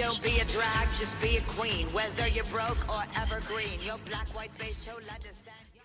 Don't be a drag, just be a queen. Whether you're broke or evergreen, your black, white, beige, chola descent.